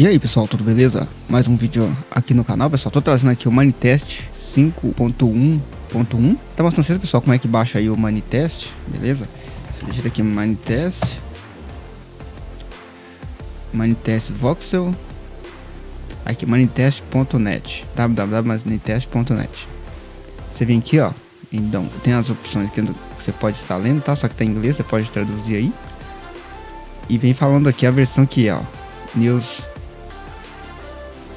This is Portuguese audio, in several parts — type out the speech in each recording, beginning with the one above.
E aí pessoal, tudo beleza? Mais um vídeo aqui no canal, pessoal. Tô trazendo aqui o Manitest 5.1.1. Tá mostrando vocês, pessoal, como é que baixa aí o Manitest, beleza? Você digita aqui Manitest. Manitest Voxel. Aqui manitest.net. www.manitest.net. Você vem aqui, ó. Então, tem as opções que você pode estar lendo, tá? Só que tá em inglês, você pode traduzir aí. E vem falando aqui a versão que é, ó. News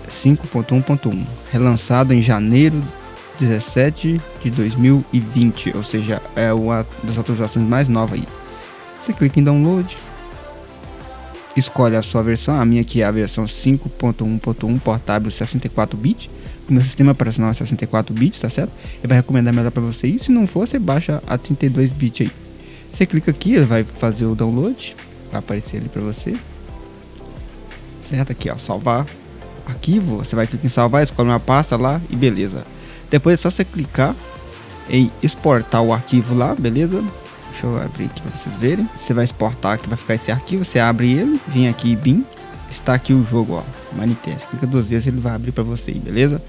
5.1.1, relançado em janeiro 17 de 2020, ou seja, é uma das atualizações mais novas aí. Você clica em download, escolhe a sua versão, a minha aqui é a versão 5.1.1 portátil 64 bits. O meu sistema operacional é 64 bits, tá certo? Ele vai recomendar melhor para você. E se não for, você baixa a 32 bits aí. Você clica aqui, ele vai fazer o download, vai aparecer ali para você. Certo aqui, ó, salvar arquivo, você vai clicar em salvar, escolhe uma pasta lá e beleza. Depois é só você clicar em exportar o arquivo lá, beleza? Deixa eu abrir aqui para vocês verem. Você vai exportar aqui, vai ficar esse arquivo, você abre ele, vem aqui BIM, está aqui o jogo, ó, Manitest. Clica duas vezes, ele vai abrir para você, beleza?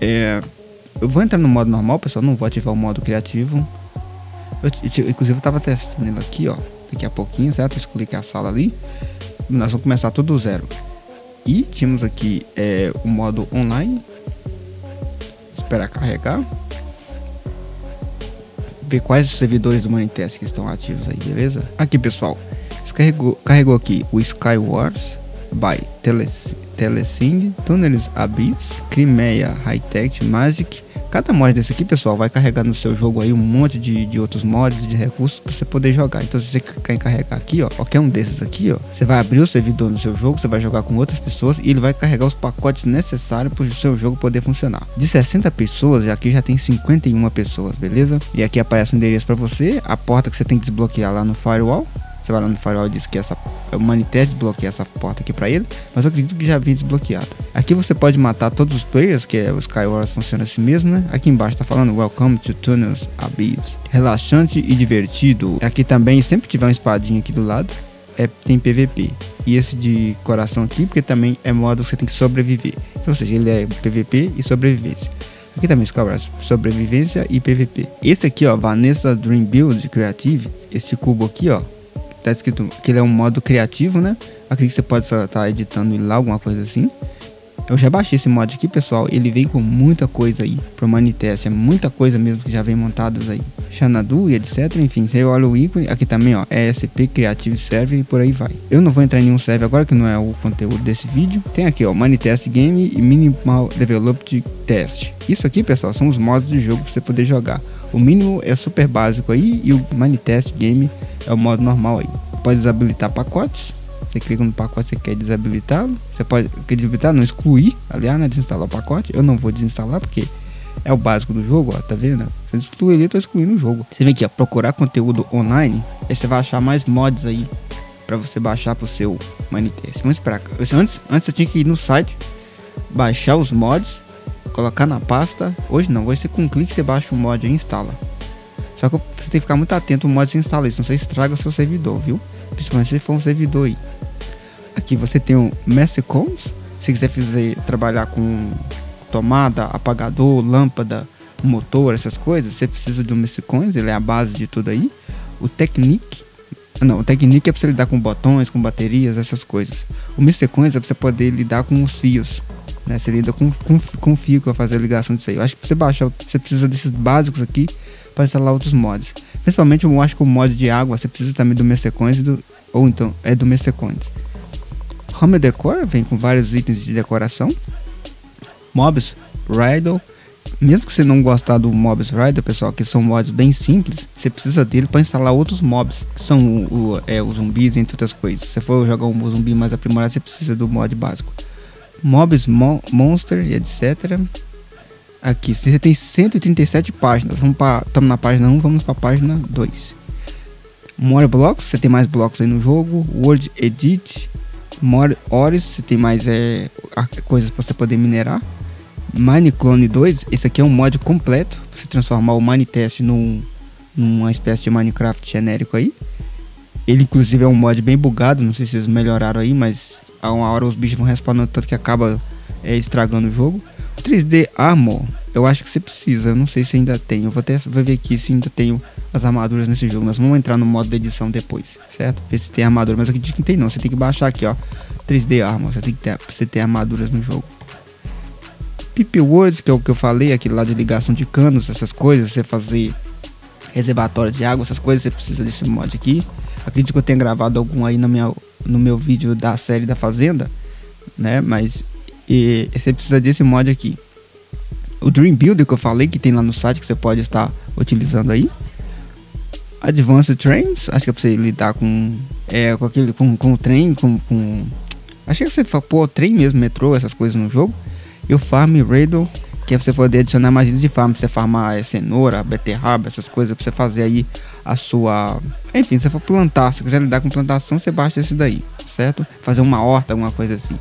É, eu vou entrar no modo normal, pessoal, não vou ativar o modo criativo. Eu, eu, inclusive eu tava testando aqui, ó, daqui a pouquinho, certo? Escolhi a sala ali. Nós vamos começar tudo do zero. E tínhamos aqui é, o modo online. Esperar carregar. Ver quais servidores do Manitest que estão ativos aí, beleza? Aqui pessoal, carregou, carregou aqui o Skywars by Telesing, Tunnels Abyss, Crimea High Tech Magic Cada mod desse aqui, pessoal, vai carregar no seu jogo aí um monte de, de outros mods, de recursos para você poder jogar. Então, se você em carregar aqui, ó, qualquer um desses aqui, ó, você vai abrir o servidor no seu jogo, você vai jogar com outras pessoas e ele vai carregar os pacotes necessários para o seu jogo poder funcionar. De 60 pessoas, aqui já tem 51 pessoas, beleza? E aqui aparece o endereço para você, a porta que você tem que desbloquear lá no firewall você vai lá no firewall e diz que essa o Manitest desbloqueia essa porta aqui para ele, mas eu acredito que já vem desbloqueado. Aqui você pode matar todos os players, que é o Skywars funciona assim mesmo, né? Aqui embaixo tá falando Welcome to Tunnels Abyss. Relaxante e divertido. Aqui também sempre tiver uma espadinha aqui do lado, é, tem PVP. E esse de coração aqui, porque também é modo que você tem que sobreviver. Então, ou seja, ele é PVP e sobrevivência. Aqui também Skywars, sobrevivência e PVP. Esse aqui, ó, Vanessa Dream Build Creative, esse cubo aqui, ó, tá escrito que ele é um modo criativo, né? Aqui você pode estar tá editando lá, alguma coisa assim. Eu já baixei esse mod aqui, pessoal. Ele vem com muita coisa aí pro Manitest. É muita coisa mesmo que já vem montadas aí. Xanadu e etc. Enfim, você olha o ícone. Aqui também, ó. ESP Creative Server e por aí vai. Eu não vou entrar em nenhum server agora, que não é o conteúdo desse vídeo. Tem aqui, ó. Manitest Game e Minimal Developed Test. Isso aqui, pessoal, são os modos de jogo para você poder jogar. O mínimo é super básico aí e o Manitest Game é o modo normal aí. Pode desabilitar pacotes. Você clica no pacote você quer desabilitá-lo. Você pode quer desabilitar, não excluir, aliás, né, desinstalar o pacote. Eu não vou desinstalar porque é o básico do jogo, ó, tá vendo? Você excluir ali, eu tô excluindo o jogo. Você vem aqui, ó, procurar conteúdo online. Aí você vai achar mais mods aí para você baixar pro seu Manitest. Vamos esperar. Antes, antes tinha que ir no site, baixar os mods colocar na pasta. Hoje não, vai ser com um clique você baixa o mod e instala. Só que você tem que ficar muito atento no mod se instala, senão você estraga o seu servidor, viu? Principalmente se for um servidor aí. Aqui você tem o Messicoms. Se quiser fazer, trabalhar com tomada, apagador, lâmpada, motor, essas coisas, você precisa do Messicoins, ele é a base de tudo aí. O Technic, não, o Technic é para você lidar com botões, com baterias, essas coisas. O Messicoins é para você poder lidar com os fios. Né? Você lida com, com, com fio para fazer a ligação disso aí. Eu acho que você baixar, você precisa desses básicos aqui para instalar outros mods. Principalmente eu acho que o mod de água, você precisa também do Messecoins do, ou então é do Messecoins. Home Decor vem com vários itens de decoração. Mobs Riddle. Mesmo que você não gostar do Mobs Rider, pessoal, que são mods bem simples, você precisa dele para instalar outros mobs, que são o, o, é, os zumbis, entre outras coisas. Se for jogar um zumbi mais aprimorado, você precisa do mod básico mobs, mo monster etc. Aqui, você tem 137 páginas. Vamos para, estamos na página 1, vamos para a página 2. More blocks, você tem mais blocos aí no jogo. Word Edit, Ores, você tem mais é, coisas para você poder minerar. Mineclone 2, esse aqui é um mod completo. Você transformar o Minetest num, numa espécie de Minecraft genérico aí. Ele inclusive é um mod bem bugado, não sei se vocês melhoraram aí, mas a uma hora os bichos vão respawnando tanto que acaba é, estragando o jogo. 3D Armor, eu acho que você precisa, eu não sei se ainda tem. Eu vou, até, vou ver aqui se ainda tenho as armaduras nesse jogo. Nós vamos entrar no modo de edição depois, certo? Ver se tem armadura, mas aqui diz que tem não. Você tem que baixar aqui, ó. 3D Armor, você tem que ter, você ter armaduras no jogo. Pip Words, que é o que eu falei, aquele lá de ligação de canos, essas coisas, você fazer reservatório de água, essas coisas, você precisa desse mod aqui. Acredito que eu tenha gravado algum aí no meu, no meu vídeo da série da Fazenda, né? Mas e, você precisa desse mod aqui. O Dream Builder que eu falei, que tem lá no site, que você pode estar utilizando aí. Advanced Trains, acho que é pra você lidar com, é, com, aquele, com, com o trem, com, com... Acho que você fala, pô, trem mesmo, metrô, essas coisas no jogo. E o Farm Radle, que é pra você poder adicionar mais itens de farm, pra você farmar é, cenoura, beterraba, essas coisas, pra você fazer aí a sua... Enfim, se você for plantar, se quiser lidar com plantação, você baixa esse daí, certo? Fazer uma horta, alguma coisa assim.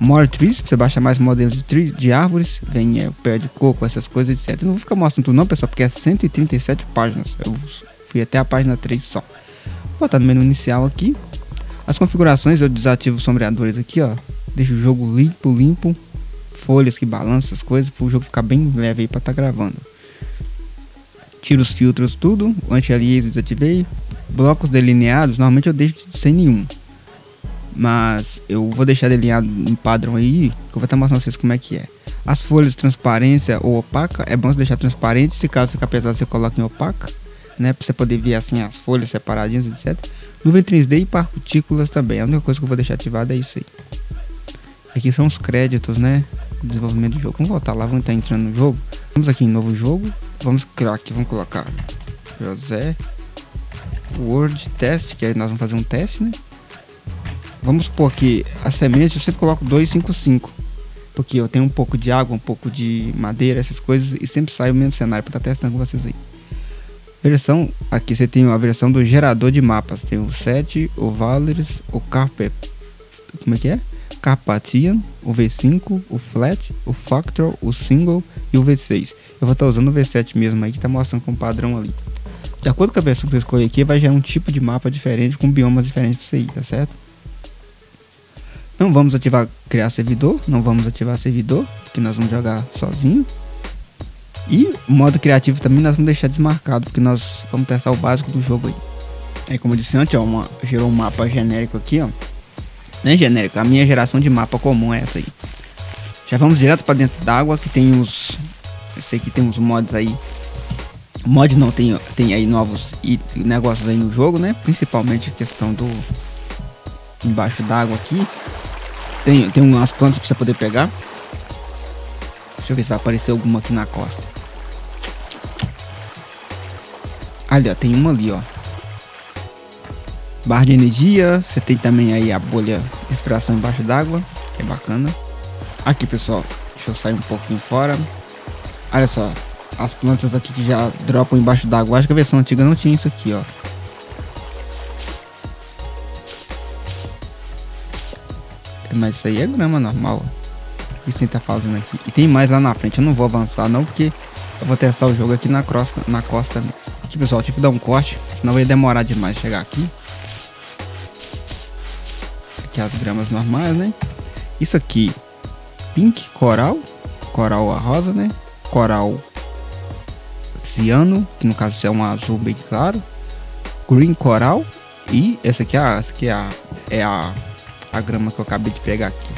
More Trees, você baixa mais modelos de, trees, de árvores, vem é, o pé de coco, essas coisas, etc. Não vou ficar mostrando tudo não, pessoal, porque é 137 páginas. Eu fui até a página 3 só. Vou botar no menu inicial aqui. As configurações, eu desativo os sombreadores aqui, ó. Deixa o jogo limpo, limpo. Folhas que balançam essas coisas, para o jogo ficar bem leve aí para estar tá gravando. Tiro os filtros tudo, anti-alias desativei. Blocos delineados, normalmente eu deixo sem nenhum. Mas eu vou deixar delineado em padrão aí, que eu vou estar mostrando vocês como é que é. As folhas transparência ou opaca, é bom você deixar transparente, se caso ficar pesado você coloca em opaca, né, para você poder ver assim as folhas separadinhas, etc. Nuvem 3D e partículas também, a única coisa que eu vou deixar ativada é isso aí. Aqui são os créditos, né, desenvolvimento do jogo. Vamos voltar lá, vamos estar entrando no jogo. Vamos aqui em novo jogo, vamos criar aqui, vamos colocar José Word Test, que aí nós vamos fazer um teste, né. Vamos supor que a semente eu sempre coloco 255. Porque eu tenho um pouco de água, um pouco de madeira, essas coisas, e sempre sai o mesmo cenário para estar tá testando com vocês aí. Versão, aqui você tem a versão do gerador de mapas. Tem o 7, o Valeris, o Carpet. Como é que é? Carpathian, o V5, o Flat, o Factor, o Single e o V6. Eu vou estar tá usando o V7 mesmo aí que está mostrando com padrão ali. De acordo com a versão que você escolher aqui, vai gerar um tipo de mapa diferente, com biomas diferentes para você ir, tá certo? Não vamos ativar criar servidor, não vamos ativar servidor, que nós vamos jogar sozinho. E modo criativo também nós vamos deixar desmarcado, porque nós vamos testar o básico do jogo aí. Aí como eu disse antes, ó, uma, gerou um mapa genérico aqui, ó. Não é genérico, a minha geração de mapa comum é essa aí. Já vamos direto para dentro d'água, que tem. Eu sei que tem uns mods aí. Mod não, tem, tem aí novos negócios aí no jogo, né? Principalmente a questão do... Embaixo d'água aqui. Tem, tem umas plantas pra você poder pegar. Deixa eu ver se vai aparecer alguma aqui na costa. Ali, ó, tem uma ali, ó. Barra de energia. Você tem também aí a bolha respiração embaixo d'água, que é bacana. Aqui, pessoal, deixa eu sair um pouquinho fora. Olha só, as plantas aqui que já dropam embaixo d'água. Acho que a versão antiga não tinha isso aqui, ó. Mas isso aí é grama normal. Isso que tá fazendo aqui. E tem mais lá na frente. Eu não vou avançar não, porque eu vou testar o jogo aqui na costa, na costa mesmo. Aqui, pessoal, tive que dar um corte, senão vai demorar demais chegar aqui. Aqui as gramas normais, né? Isso aqui, pink coral, coral a rosa, né? Coral ciano, que no caso é um azul bem claro. Green coral e essa aqui, é a, essa aqui é a, é a a grama que eu acabei de pegar aqui.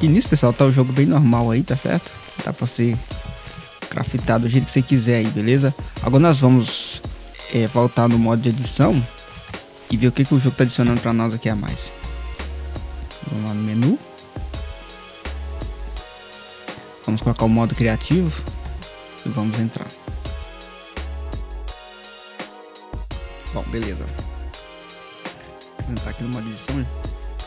E nisso, pessoal, tá o jogo bem normal aí, tá certo? Dá pra você craftar do jeito que você quiser aí, beleza? Agora nós vamos é, voltar no modo de edição e ver o que, que o jogo tá adicionando pra nós aqui a mais. Vamos lá no menu. Vamos colocar o modo criativo e vamos entrar. Bom, beleza entrar aqui no modo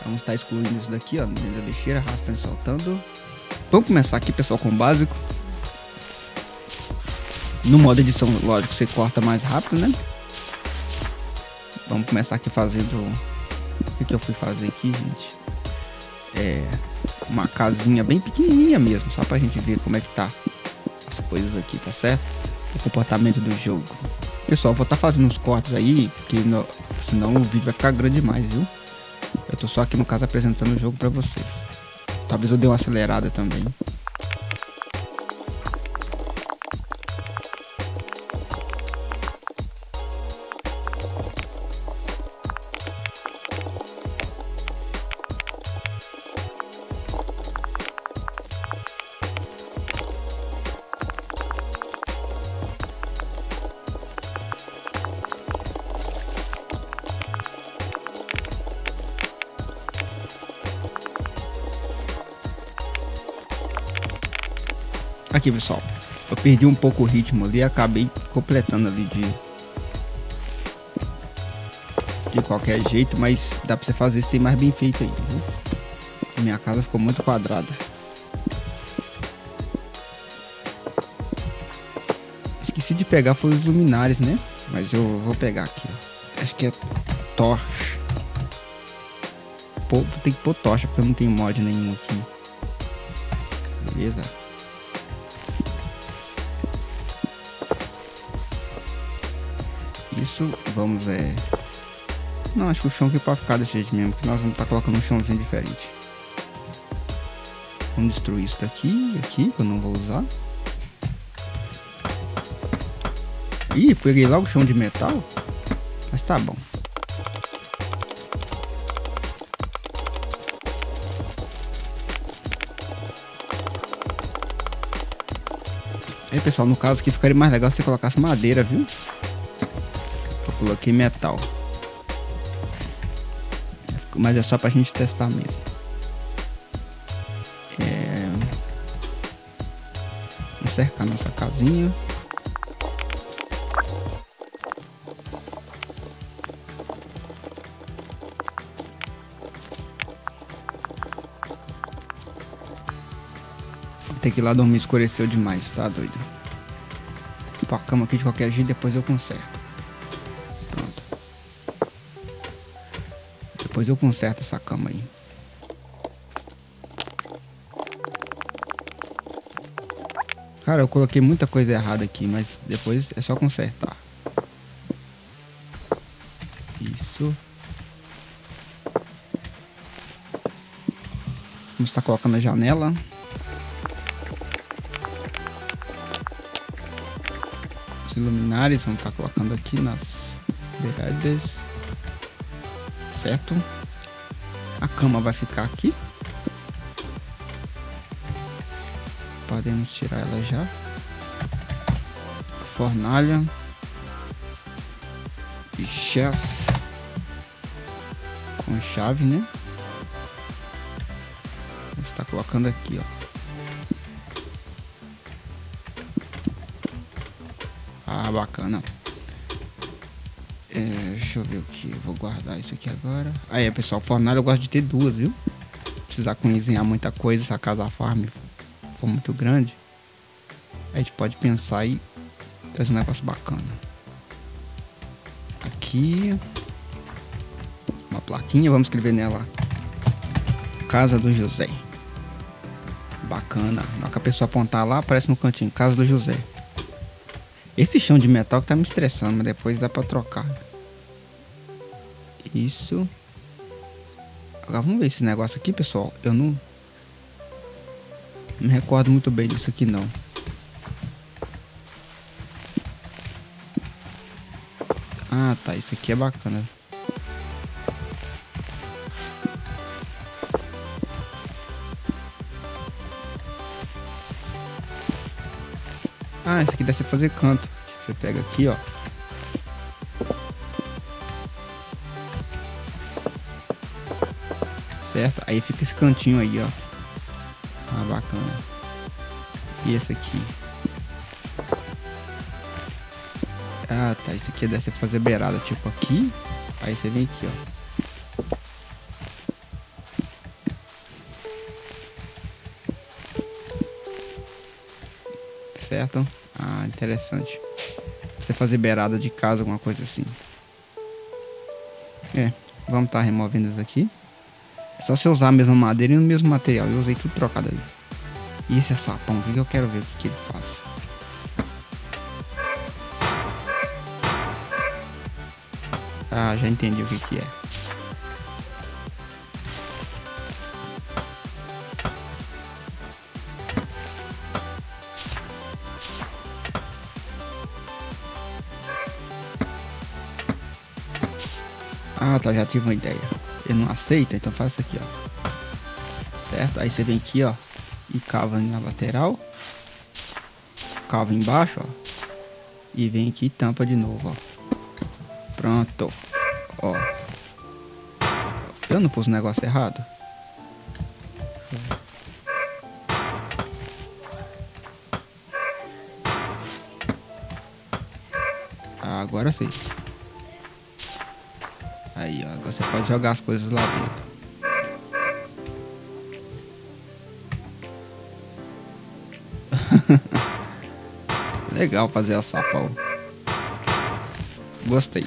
vamos estar excluindo isso daqui, ó, dentro da lixeira, arrastando e soltando. Vamos começar aqui, pessoal, com o básico. No modo edição, lógico, você corta mais rápido, né? Vamos começar aqui fazendo... O que, que eu fui fazer aqui, gente? É... Uma casinha bem pequenininha mesmo, só pra gente ver como é que tá as coisas aqui, tá certo? O comportamento do jogo. Pessoal, vou estar tá fazendo uns cortes aí, porque no, senão o vídeo vai ficar grande demais, viu? Eu tô só aqui no caso apresentando o jogo pra vocês. Talvez eu dê uma acelerada também. Aqui pessoal, eu perdi um pouco o ritmo ali acabei completando ali de de qualquer jeito, mas dá pra você fazer isso mais bem feito aí, viu? Minha casa ficou muito quadrada. Esqueci de pegar foi os luminares, né? Mas eu vou pegar aqui, ó. Acho que é tocha. Pô, vou ter que pôr tocha porque eu não tenho mod nenhum aqui. Beleza? Isso, vamos é... Não, acho que o chão aqui pode ficar desse jeito mesmo, porque nós vamos estar tá colocando um chãozinho diferente. Vamos destruir isso daqui, aqui, que eu não vou usar. Ih, peguei logo o chão de metal. Mas tá bom. Aí pessoal, no caso aqui ficaria mais legal se você colocasse madeira, viu? Coloquei metal. Mas é só pra gente testar mesmo. É... Vamos cercar nossa casinha. Tem que ir lá dormir, escureceu demais, tá doido? Pô, a cama aqui de qualquer jeito, depois eu conserto. Depois eu conserto essa cama aí. Cara, eu coloquei muita coisa errada aqui, mas depois é só consertar. Isso. Vamos estar colocando a janela. luminares, vamos estar colocando aqui nas beiradas, certo? A cama vai ficar aqui. Podemos tirar ela já. Fornalha. Bichas. Com chave, né? Vamos estar tá colocando aqui, ó. Ah, bacana. É, deixa eu ver o que. Vou guardar isso aqui agora. Aí, pessoal, fornalha eu gosto de ter duas, viu? Precisar cozinhar muita coisa se a casa farm for muito grande. A gente pode pensar e fazer um negócio bacana. Aqui. Uma plaquinha, vamos escrever nela. Casa do José. Bacana. Na hora que a pessoa apontar lá, aparece no cantinho. Casa do José. Esse chão de metal que tá me estressando, mas depois dá pra trocar. Isso. Agora vamos ver esse negócio aqui, pessoal. Eu não... Não me recordo muito bem disso aqui, não. Ah, tá. Isso aqui é bacana. Ah, esse aqui deve ser fazer canto. Você pega aqui, ó. Certo? Aí fica esse cantinho aí, ó. Ah, bacana. E esse aqui. Ah, tá. Esse aqui deve ser fazer beirada, tipo aqui. Aí você vem aqui, ó. Certo? Ah, interessante. Você fazer beirada de casa, alguma coisa assim. É, vamos estar tá removendo isso aqui. Só se eu usar a mesma madeira e o mesmo material. Eu usei tudo trocado ali. E esse é sapão, o que eu quero ver o que, que ele faz. Ah, já entendi o que, que é. Ah tá, já tive uma ideia. Ele não aceita, então faz isso aqui, ó. Certo? Aí você vem aqui, ó. E cava na lateral. Cava embaixo, ó. E vem aqui e tampa de novo, ó. Pronto. Ó. Eu não pus o negócio errado? Ah, agora sim. Você pode jogar as coisas lá dentro. Legal fazer a sapão. Gostei.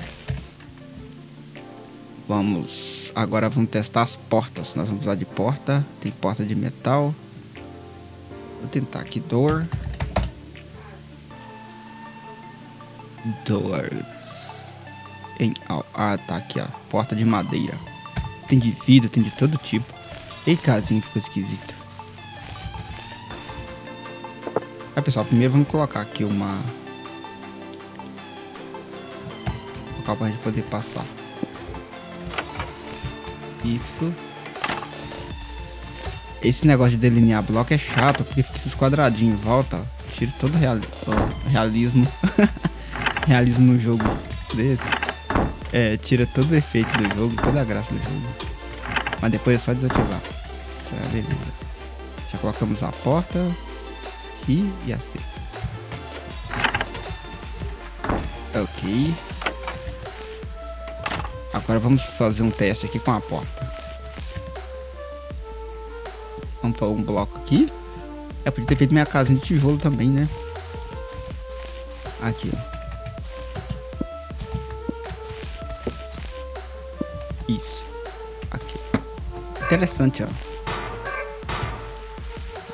Vamos. Agora vamos testar as portas. Nós vamos usar de porta. Tem porta de metal. Vou tentar aqui door. Doors. Em, ah, tá aqui, ó. Porta de madeira. Tem de vidro, tem de todo tipo. E casinha ficou esquisito. Aí pessoal, primeiro vamos colocar aqui uma local pra gente poder passar. Isso. Esse negócio de delinear bloco é chato, porque fica esses quadradinhos volta, tira todo real, realismo. realismo no jogo desse. É, tira todo o efeito do jogo, toda a graça do jogo. Mas depois é só desativar. Tá, beleza. Já colocamos a porta aqui e assim. Ok. Agora vamos fazer um teste aqui com a porta. Vamos pôr um bloco aqui. É, podia ter feito minha casinha de tijolo também, né? Aqui, ó. Interessante, ó.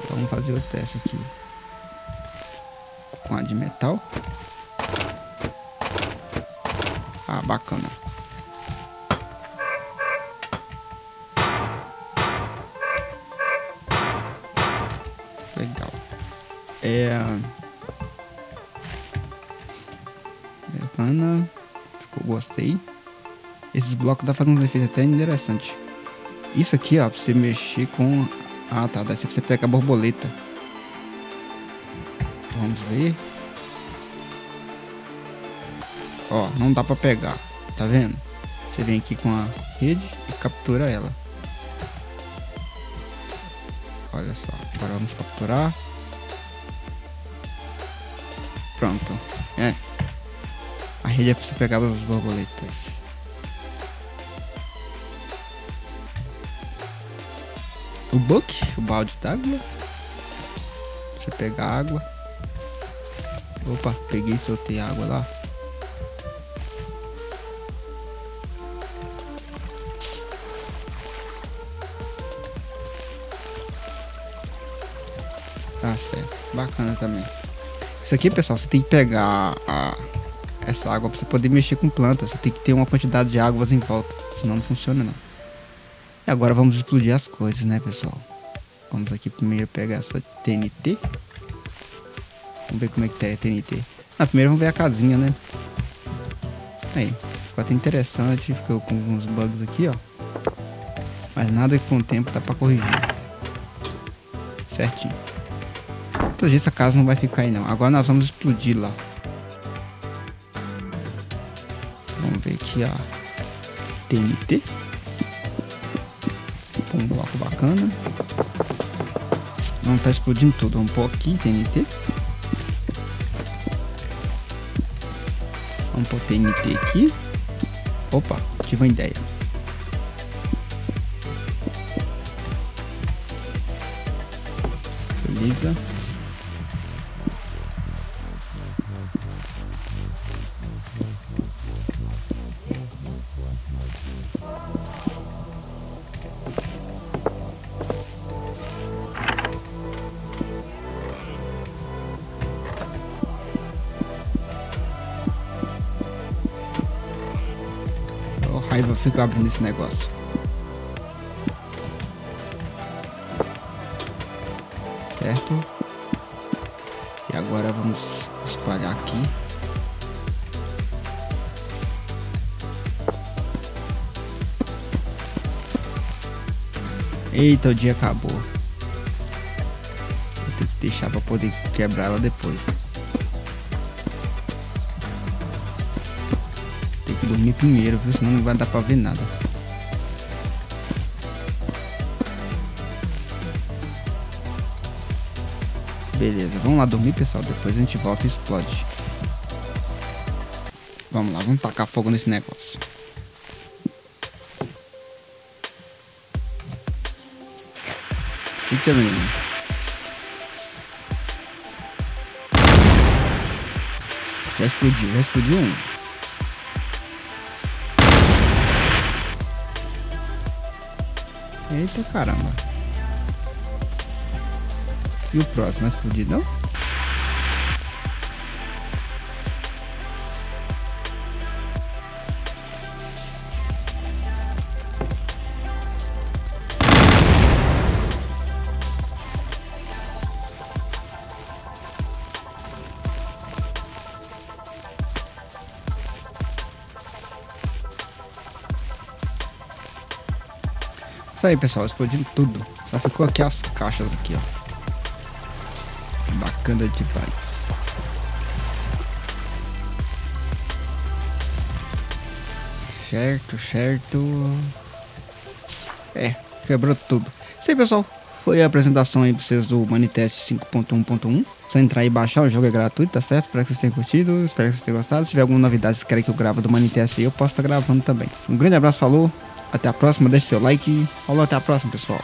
Vamos fazer o teste aqui com a de metal. Ah, bacana. Legal. É... Bacana. Ficou, gostei. Esses blocos dá pra fazer uns efeitos até interessantes. Isso aqui, ó, pra você mexer com... Ah, tá. Daí você pega a borboleta. Vamos ver. Ó, não dá pra pegar. Tá vendo? Você vem aqui com a rede e captura ela. Olha só. Agora vamos capturar. Pronto. É. A rede é pra você pegar as borboletas. O book, o balde d'água. Você pegar água. Opa, peguei e soltei água lá. Tá certo, bacana também. Isso aqui, pessoal, você tem que pegar a, essa água para você poder mexer com plantas. Você tem que ter uma quantidade de águas em volta, senão não funciona não. E agora vamos explodir as coisas, né, pessoal? Vamos aqui primeiro pegar essa TNT. Vamos ver como é que tá a TNT. Ah, primeiro vamos ver a casinha, né? Aí, ficou até interessante. Ficou com uns bugs aqui, ó. Mas nada que com o tempo tá pra corrigir. Certinho. Então, essa casa não vai ficar aí não. Agora nós vamos explodir lá. Vamos ver aqui a TNT. Um bloco bacana. Não tá explodindo tudo. Vamos pôr aqui TNT. Vamos pôr TNT aqui. Opa, tive uma ideia. Beleza. cabra nesse negócio. Certo? E agora vamos espalhar aqui. Eita, o dia acabou. Vou ter que deixar para poder quebrar ela depois. Dormir primeiro, viu? Senão não vai dar pra ver nada. Beleza, vamos lá dormir, pessoal. Depois a gente volta e explode. Vamos lá, vamos tacar fogo nesse negócio. Eita, menino. Já explodiu, já explodiu um. Eita caramba. E o próximo vai explodir não? Isso aí, pessoal, explodindo tudo. Já ficou aqui as caixas aqui, ó. Bacana demais. Certo, certo. É, quebrou tudo. Isso aí, pessoal. Foi a apresentação aí pra vocês do Manitest 5.1.1. Só entrar e baixar, o jogo é gratuito, tá certo? Espero que vocês tenham curtido, espero que vocês tenham gostado. Se tiver alguma novidade vocês querem que eu grave do Manitest aí, eu posso estar gravando também. Um grande abraço, falou. Até a próxima, deixe seu like. Falou, até a próxima, pessoal.